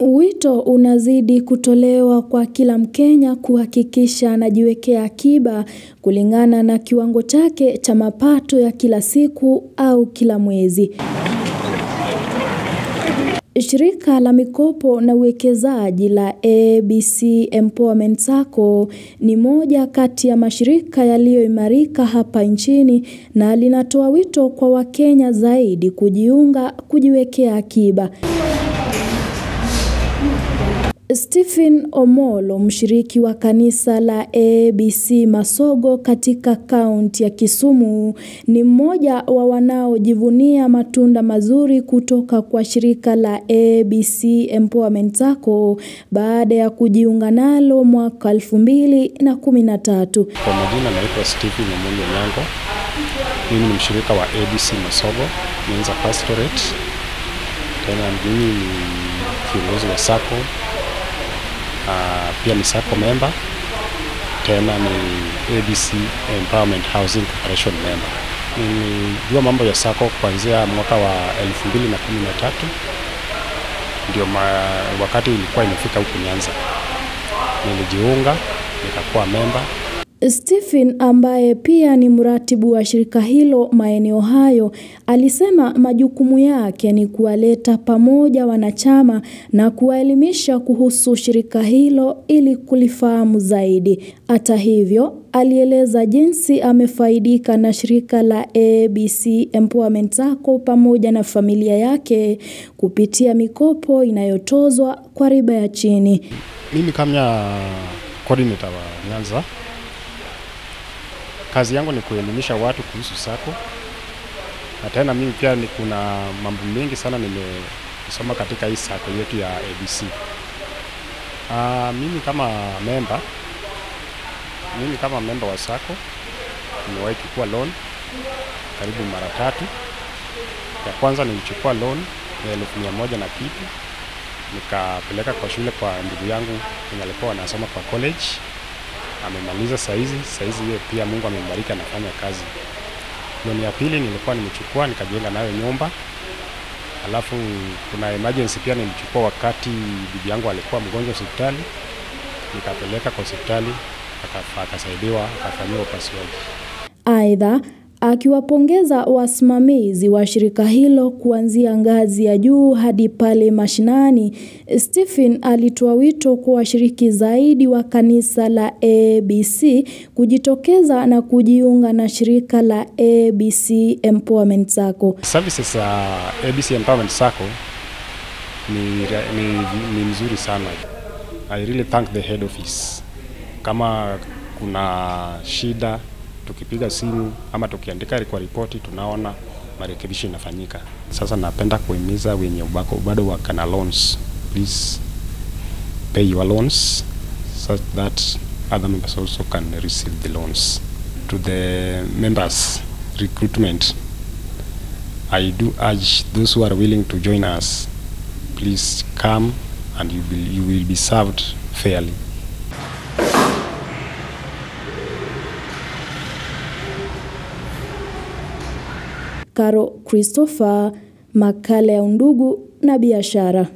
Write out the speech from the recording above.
Wito unazidi kutolewa kwa kila Mkenya kuhakikisha anajiwekea akiba kulingana na kiwango chake cha mapato ya kila siku au kila mwezi. Shirika la mikopo na uwekezaji la ABC Empowerment Sacco ni moja kati ya mashirika yaliyoimarika hapa nchini na linatoa wito kwa Wakenya zaidi kujiunga kujiwekea akiba. Stephen Omolo, mshiriki wa kanisa la ABC Masogo katika kaunti ya Kisumu, ni mmoja wa wanaojivunia matunda mazuri kutoka kwa shirika la ABC Empowerment Sacco baada ya kujiunga nalo mwaka 2013. Kwa majina naitwa Stephen Omolo Nyango. Mimi ni mshirika wa ABC Masogo, Menza Pastorate. Tena mimi ni kiongozi wa sacco Uh, pia ni SACCO member, tena ni ABC Empowerment Housing Corporation member. Nilijua mambo ya SACCO kuanzia mwaka wa 2013 ndio wakati ilikuwa imefika huku Nyanza, nilijiunga nikakuwa member. Stephen ambaye pia ni mratibu wa shirika hilo maeneo hayo alisema majukumu yake ni kuwaleta pamoja wanachama na kuwaelimisha kuhusu shirika hilo ili kulifahamu zaidi. Hata hivyo, alieleza jinsi amefaidika na shirika la ABC Empowerment Sacco pamoja na familia yake kupitia mikopo inayotozwa kwa riba ya chini. Mimi kama coordinator wa Nyanza kazi yangu ni kuelimisha watu kuhusu sako, na tena mimi pia ni kuna mambo mengi sana nimesoma katika hii sako yetu ya ABC. Uh, mimi kama memba mimi kama member wa sako nimewahi kuchukua loan karibu mara tatu. Ya kwanza nilichukua loan ya elfu mia moja na kitu nikapeleka kwa shule kwa ndugu yangu mwenye alikuwa anasoma kwa college amemaliza saizi saizi, hiyo pia Mungu amembariki anafanya kazi. Loan ya pili nilikuwa nimechukua nikajenga nayo nyumba, alafu kuna emergency pia nilichukua wakati bibi yangu alikuwa mgonjwa hospitali, nikapeleka kwa hospitali akasaidiwa akafanyiwa upasuaji. Aidha, akiwapongeza wasimamizi wa shirika hilo kuanzia ngazi ya juu hadi pale mashinani, Stephen alitoa wito kwa washiriki zaidi wa kanisa la ABC kujitokeza na kujiunga na shirika la ABC Empowerment Sacco. Services za uh, ABC Empowerment Sacco ni, ni, ni mzuri sana. I really thank the head office. Kama kuna shida tukipiga simu ama tukiandika kwa ripoti tunaona marekebisho inafanyika. Sasa napenda kuhimiza wenye ubako bado wako na loans, please pay your loans such that other members also can receive the loans. To the members recruitment, I do urge those who are willing to join us, please come and you will, you will be served fairly. Caro Christopher, makala ya Undugu na Biashara.